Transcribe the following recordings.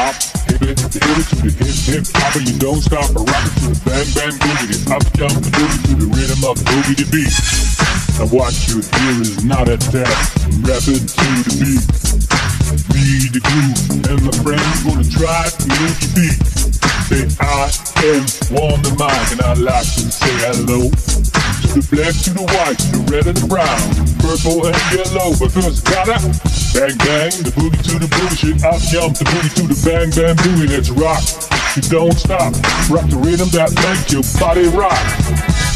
hop, hip it, the hip it to the hip hip hop, and you don't stop. Rock it to the bang bang boogie, up jump the boogie to the rhythm of the boogie the beat. And what you hear is not a test, rap it to the beat. Be the groove, and my friends gonna try to make you beat. Say I am on the mic, and I like to say hello to the black, to the white, the red and the brown, purple and yellow. But first gotta bang bang the boogie to the bullshit. Up jump the boogie to the bang bang boogie. Let's rock. You don't stop. Rock the rhythm that make your body rock.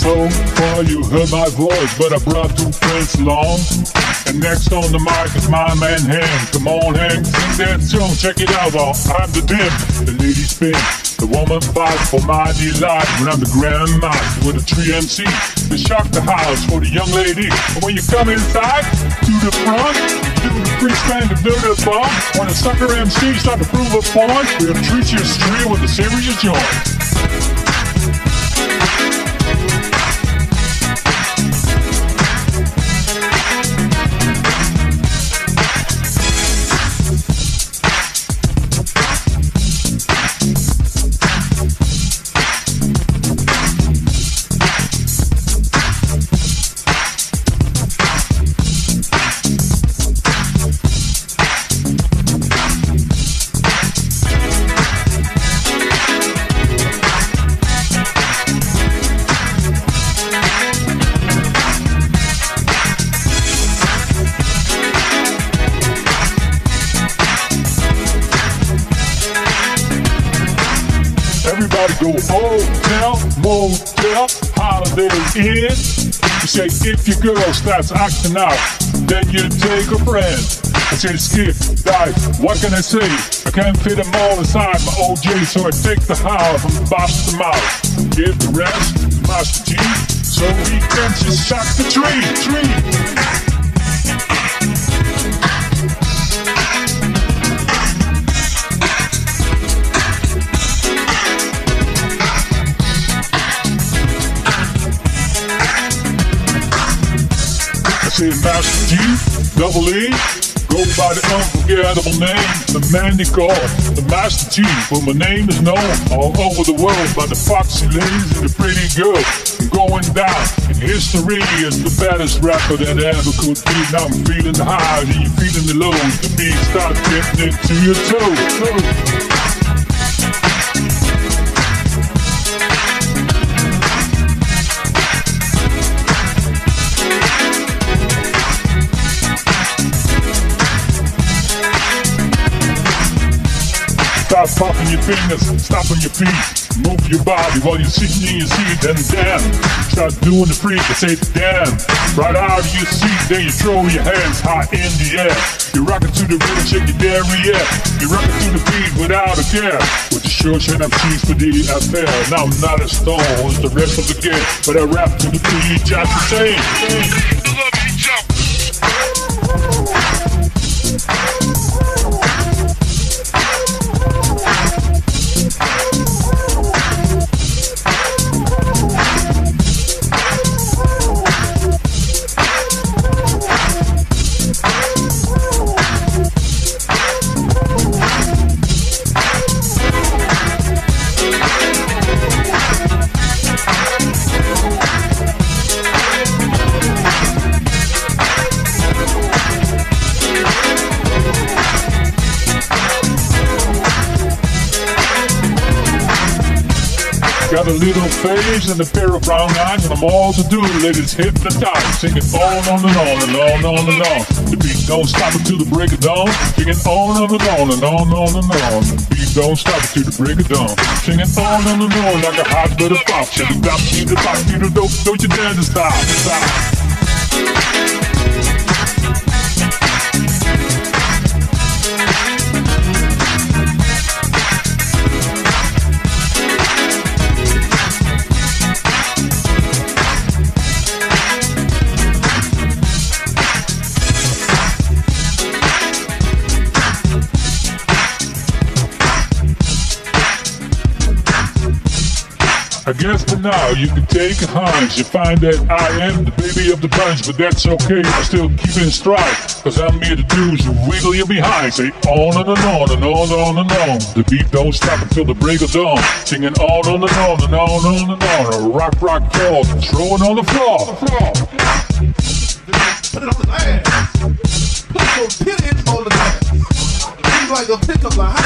So far you heard my voice, but I brought two friends along. And next on the mic is my man Hank. Come on, Hank, sing that tune. Check it out, all. I'm the dim, the lady spin, the woman fight for my delight. When I'm the grandmaster with a three MC, to shock the house for the young lady. And when you come inside to the front, do the free stand and do the bump. When the sucker MC start to prove a point, we'll treat you straight with a serious joint. Everybody go hotel, motel, holiday inn. You say if your girl starts acting out, then you take a friend. I say skip, dive, what can I say? I can't fit them all inside my OJ, so I take the house from boss to mouth. Give the rest Master G, so he can just shock the tree, tree. G, double E, go by the unforgettable name, the man they call the Master G. Well, my name is known all over the world by the foxy ladies and the pretty girls. I'm going down in history as the baddest rapper that ever could be. Now I'm feeling the highs and you're feeling the lows. The beat starts getting into your toes. Popping your fingers, stop on your feet. Move your body while you're sitting in your seat. Then damn, start doing the freak. I say damn, right out of your seat. Then you throw your hands high in the air. You rock it to the rhythm, shake your derriere. You rock it to the beat without a care. With the short shirt I'm cheese for the affair. Now I'm not a stone, it's the rest of the game. But I rap to the beat just the same. Little face and a pair of brown eyes, and I'm all to do. Ladies hypnotized, singing on and on and on and on and on and on. The beat don't stop until the break of dawn. Singing on and on and on and on and on. The beat don't stop until the break of dawn. Singing on and on and on like a hot butter pop. Shut it up, keep up, keep it up. Don't you dare to stop, stop. I guess for now you can take a hunch. You find that I am the baby of the bunch, but that's okay. I still keep in stride. Cause I'm here to do is wiggle your behind. Say on and on and on and on and on. The beat don't stop until the break of dawn. Singing on and on and on and on and on. A rock, rock, call. Throw it on the floor. Put it on the glass. Put your titties on the glass. Seems like a pickup line.